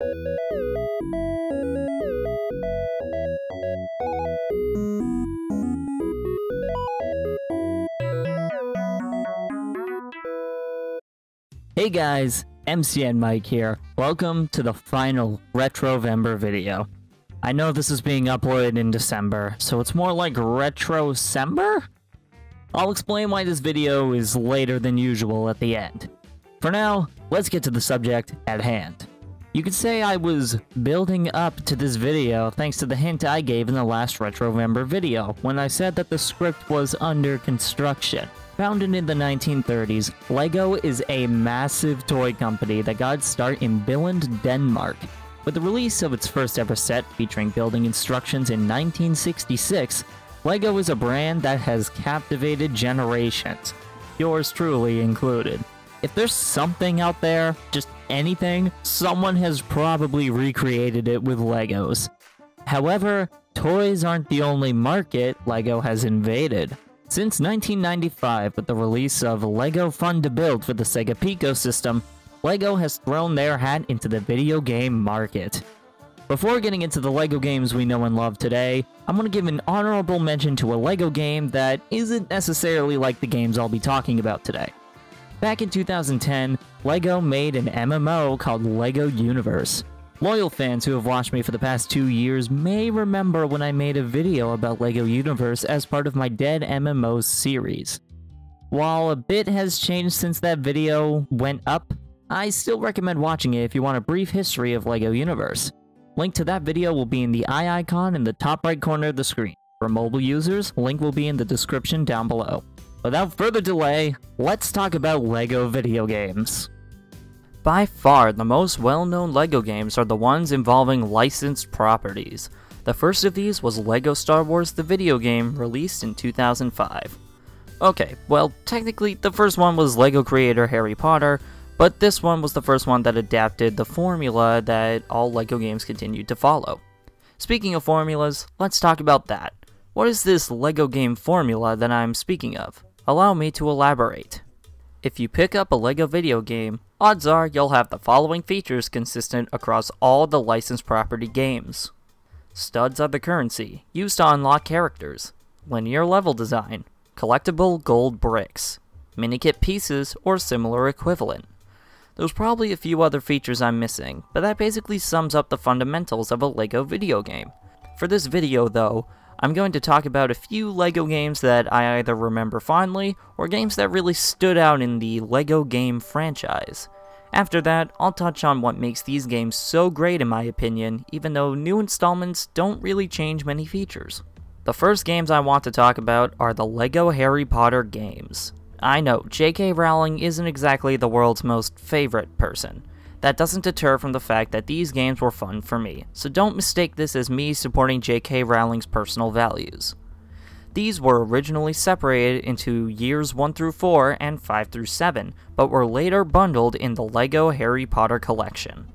Hey guys, MCN Mike here. Welcome to the final Retrovember video. I know this is being uploaded in December, so it's more like Retro-sember? I'll explain why this video is later than usual at the end. For now, let's get to the subject at hand. You could say I was building up to this video thanks to the hint I gave in the last Retrovember video, when I said that the script was under construction. Founded in the 1930s, LEGO is a massive toy company that got its start in Billund, Denmark. With the release of its first ever set featuring building instructions in 1966, LEGO is a brand that has captivated generations, yours truly included. If there's something out there, just anything, someone has probably recreated it with Legos. However, toys aren't the only market LEGO has invaded. Since 1995, with the release of LEGO Fun to Build for the Sega Pico system, LEGO has thrown their hat into the video game market. Before getting into the LEGO games we know and love today, I'm going to give an honorable mention to a LEGO game that isn't necessarily like the games I'll be talking about today. Back in 2010, LEGO made an MMO called LEGO Universe. Loyal fans who have watched me for the past two years may remember when I made a video about LEGO Universe as part of my Dead MMOs series. While a bit has changed since that video went up, I still recommend watching it if you want a brief history of LEGO Universe. Link to that video will be in the eye icon in the top right corner of the screen. For mobile users, link will be in the description down below. Without further delay, let's talk about LEGO video games. By far, the most well-known LEGO games are the ones involving licensed properties. The first of these was LEGO Star Wars the video game, released in 2005. Okay, well, technically the first one was LEGO creator Harry Potter, but this one was the first one that adapted the formula that all LEGO games continued to follow. Speaking of formulas, let's talk about that. What is this LEGO game formula that I'm speaking of? Allow me to elaborate. If you pick up a LEGO video game, odds are you'll have the following features consistent across all the licensed property games. Studs are the currency, used to unlock characters. Linear level design. Collectible gold bricks. Minikit pieces or similar equivalent. There's probably a few other features I'm missing, but that basically sums up the fundamentals of a LEGO video game. For this video though, I'm going to talk about a few LEGO games that I either remember fondly, or games that really stood out in the LEGO game franchise. After that, I'll touch on what makes these games so great in my opinion, even though new installments don't really change many features. The first games I want to talk about are the LEGO Harry Potter games. I know, J.K. Rowling isn't exactly the world's most favorite person, that doesn't deter from the fact that these games were fun for me, so don't mistake this as me supporting J.K. Rowling's personal values. These were originally separated into years 1 through 4 and 5 through 7, but were later bundled in the LEGO Harry Potter collection.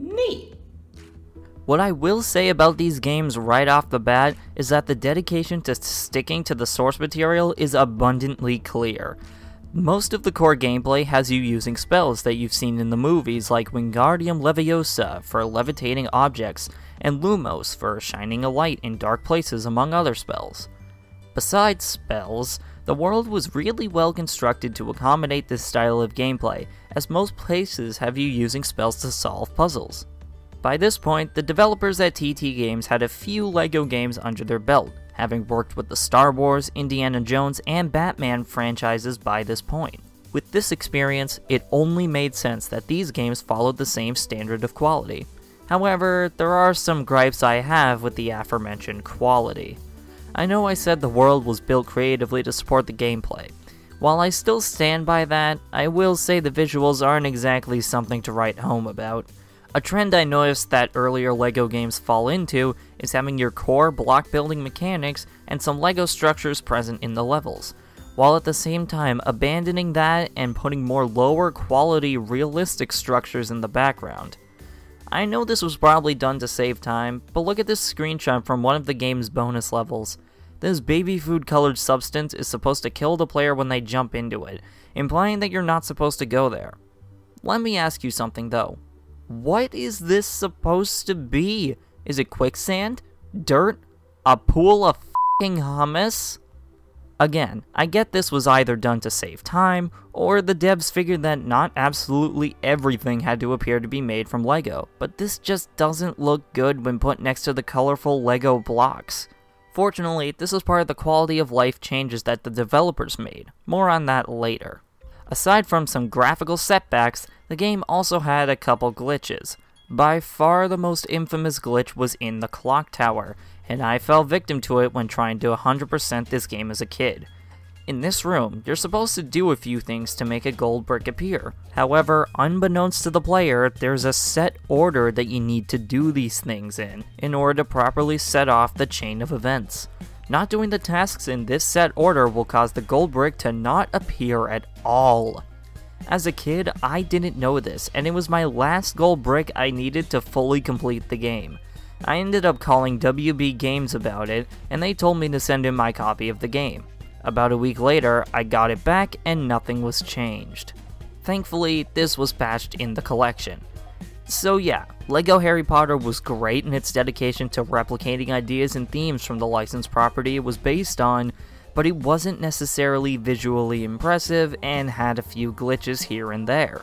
Neat. What I will say about these games right off the bat is that the dedication to sticking to the source material is abundantly clear. Most of the core gameplay has you using spells that you've seen in the movies like Wingardium Leviosa for levitating objects, and Lumos for shining a light in dark places among other spells. Besides spells, the world was really well constructed to accommodate this style of gameplay, as most places have you using spells to solve puzzles. By this point, the developers at TT Games had a few LEGO games under their belt, having worked with the Star Wars, Indiana Jones, and Batman franchises by this point. With this experience, it only made sense that these games followed the same standard of quality. However, there are some gripes I have with the aforementioned quality. I know I said the world was built creatively to support the gameplay. While I still stand by that, I will say the visuals aren't exactly something to write home about. A trend I noticed that earlier LEGO games fall into is having your core block building mechanics and some LEGO structures present in the levels, while at the same time abandoning that and putting more lower quality realistic structures in the background. I know this was probably done to save time, but look at this screenshot from one of the game's bonus levels. This baby food colored substance is supposed to kill the player when they jump into it, implying that you're not supposed to go there. Let me ask you something though. What is this supposed to be? Is it quicksand? Dirt? A pool of fing hummus? Again, I get this was either done to save time, or the devs figured that not absolutely everything had to appear to be made from LEGO, but this just doesn't look good when put next to the colorful LEGO blocks. Fortunately, this is part of the quality of life changes that the developers made. More on that later. Aside from some graphical setbacks, the game also had a couple glitches. By far the most infamous glitch was in the clock tower, and I fell victim to it when trying to 100% this game as a kid. In this room, you're supposed to do a few things to make a gold brick appear. However, unbeknownst to the player, there's a set order that you need to do these things in, in order to properly set off the chain of events. Not doing the tasks in this set order will cause the gold brick to not appear at all. As a kid, I didn't know this, and it was my last gold brick I needed to fully complete the game. I ended up calling WB Games about it, and they told me to send in my copy of the game. About a week later, I got it back and nothing was changed. Thankfully, this was patched in the collection. So yeah, LEGO Harry Potter was great in its dedication to replicating ideas and themes from the licensed property it was based on, but it wasn't necessarily visually impressive and had a few glitches here and there.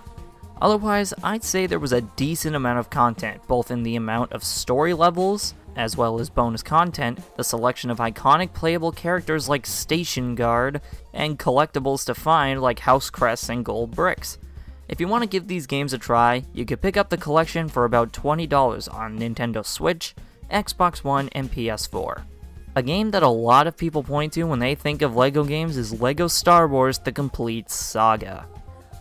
Otherwise, I'd say there was a decent amount of content, both in the amount of story levels, as well as bonus content, the selection of iconic playable characters like Station Guard, and collectibles to find like house crests and gold bricks. If you want to give these games a try, you could pick up the collection for about $20 on Nintendo Switch, Xbox One, and PS4. A game that a lot of people point to when they think of LEGO games is LEGO Star Wars The Complete Saga.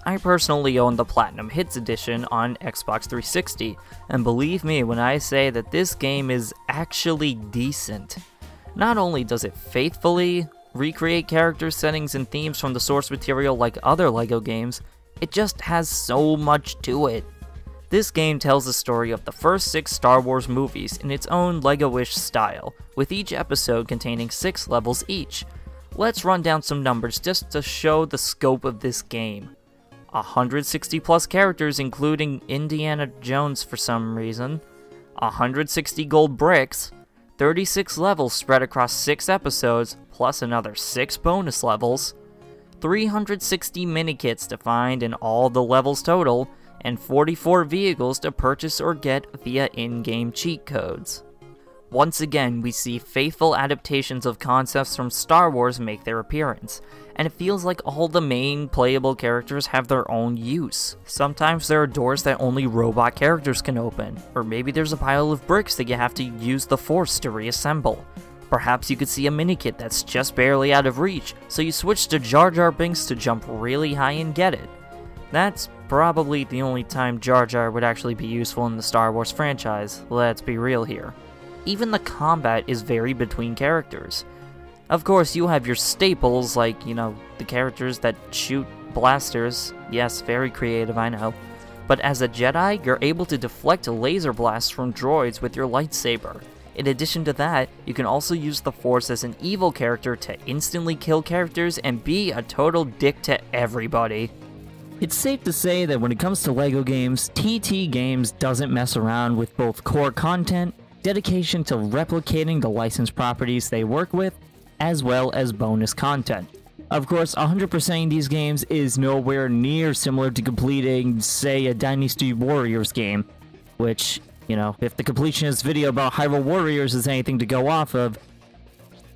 I personally own the Platinum Hits Edition on Xbox 360, and believe me when I say that this game is actually decent. Not only does it faithfully recreate character settings and themes from the source material like other LEGO games, it just has so much to it. This game tells the story of the first six Star Wars movies in its own LEGO-ish style, with each episode containing six levels each. Let's run down some numbers just to show the scope of this game. 160 plus characters, including Indiana Jones for some reason, 160 gold bricks, 36 levels spread across 6 episodes, plus another 6 bonus levels, 360 minikits to find in all the levels total, and 44 vehicles to purchase or get via in game cheat codes. Once again, we see faithful adaptations of concepts from Star Wars make their appearance, and it feels like all the main playable characters have their own use. Sometimes there are doors that only robot characters can open, or maybe there's a pile of bricks that you have to use the Force to reassemble. Perhaps you could see a minikit that's just barely out of reach, so you switch to Jar Jar Binks to jump really high and get it. That's probably the only time Jar Jar would actually be useful in the Star Wars franchise, let's be real here even the combat is varied between characters. Of course, you have your staples, like, you know, the characters that shoot blasters. Yes, very creative, I know. But as a Jedi, you're able to deflect laser blasts from droids with your lightsaber. In addition to that, you can also use the Force as an evil character to instantly kill characters and be a total dick to everybody. It's safe to say that when it comes to LEGO games, TT Games doesn't mess around with both core content dedication to replicating the licensed properties they work with, as well as bonus content. Of course, 100%ing these games is nowhere near similar to completing, say, a Dynasty Warriors game, which, you know, if the completionist video about Hyrule Warriors is anything to go off of,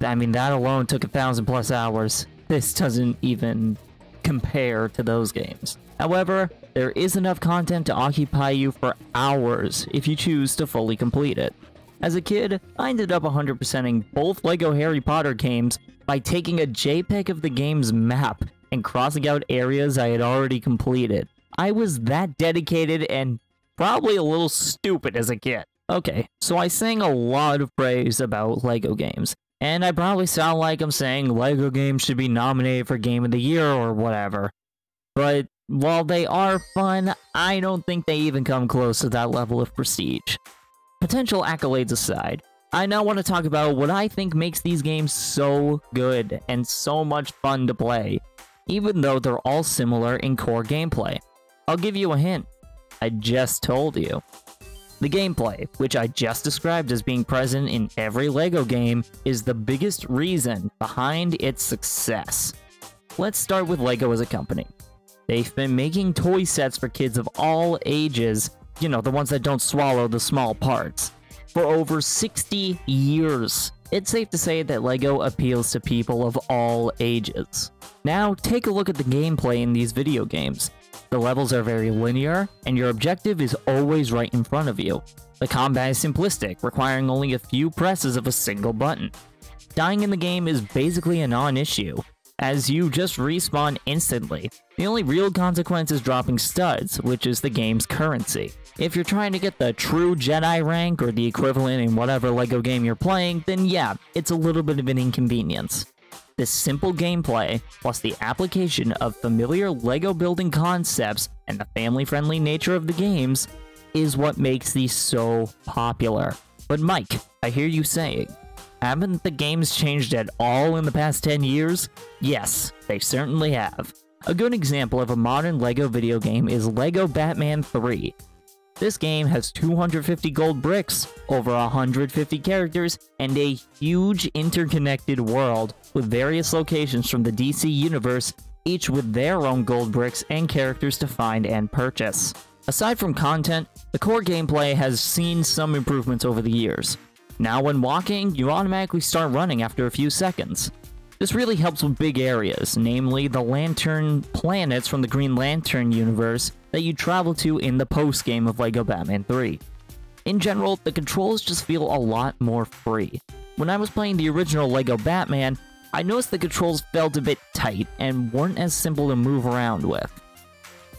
I mean, that alone took a thousand plus hours. This doesn't even compare to those games. However, there is enough content to occupy you for hours if you choose to fully complete it. As a kid, I ended up 100%ing both LEGO Harry Potter games by taking a JPEG of the game's map and crossing out areas I had already completed. I was that dedicated and probably a little stupid as a kid. Okay, so I sang a lot of praise about LEGO games, and I probably sound like I'm saying LEGO games should be nominated for Game of the Year or whatever. But while they are fun, I don't think they even come close to that level of prestige. Potential accolades aside, I now want to talk about what I think makes these games so good and so much fun to play, even though they're all similar in core gameplay. I'll give you a hint. I just told you. The gameplay, which I just described as being present in every LEGO game, is the biggest reason behind its success. Let's start with LEGO as a company. They've been making toy sets for kids of all ages, you know, the ones that don't swallow the small parts, for over 60 years. It's safe to say that LEGO appeals to people of all ages. Now, take a look at the gameplay in these video games. The levels are very linear, and your objective is always right in front of you. The combat is simplistic, requiring only a few presses of a single button. Dying in the game is basically a non-issue, as you just respawn instantly. The only real consequence is dropping studs, which is the game's currency. If you're trying to get the true Jedi rank or the equivalent in whatever LEGO game you're playing, then yeah, it's a little bit of an inconvenience. This simple gameplay, plus the application of familiar LEGO building concepts and the family-friendly nature of the games, is what makes these so popular. But Mike, I hear you saying, haven't the games changed at all in the past 10 years? Yes, they certainly have. A good example of a modern LEGO video game is LEGO Batman 3. This game has 250 gold bricks, over 150 characters, and a huge interconnected world with various locations from the DC universe, each with their own gold bricks and characters to find and purchase. Aside from content, the core gameplay has seen some improvements over the years. Now when walking, you automatically start running after a few seconds. This really helps with big areas, namely the Lantern planets from the Green Lantern universe that you travel to in the post-game of LEGO Batman 3. In general, the controls just feel a lot more free. When I was playing the original LEGO Batman, I noticed the controls felt a bit tight and weren't as simple to move around with.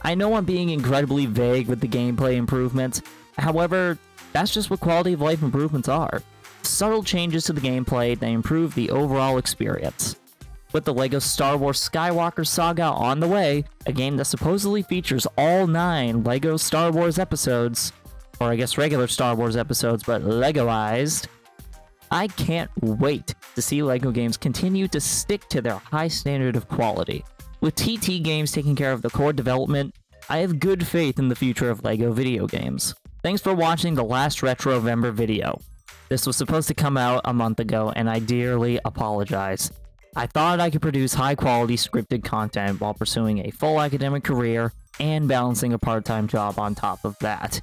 I know I'm being incredibly vague with the gameplay improvements, however, that's just what quality of life improvements are. Subtle changes to the gameplay that improve the overall experience. With the LEGO Star Wars Skywalker Saga on the way, a game that supposedly features all 9 LEGO Star Wars episodes, or I guess regular Star Wars episodes, but LEGOized, I can't wait to see LEGO games continue to stick to their high standard of quality. With TT Games taking care of the core development, I have good faith in the future of LEGO video games. Thanks for watching the last Retro Retrovember video. This was supposed to come out a month ago, and I dearly apologize. I thought I could produce high quality scripted content while pursuing a full academic career and balancing a part-time job on top of that.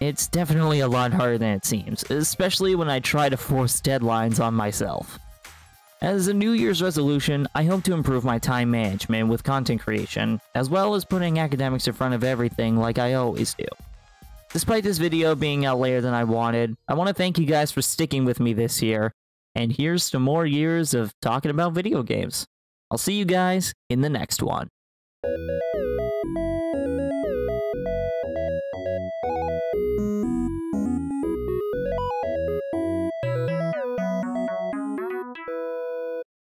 It's definitely a lot harder than it seems, especially when I try to force deadlines on myself. As a New Year's resolution, I hope to improve my time management with content creation, as well as putting academics in front of everything like I always do. Despite this video being out later than I wanted, I want to thank you guys for sticking with me this year, and here's to more years of talking about video games. I'll see you guys in the next one.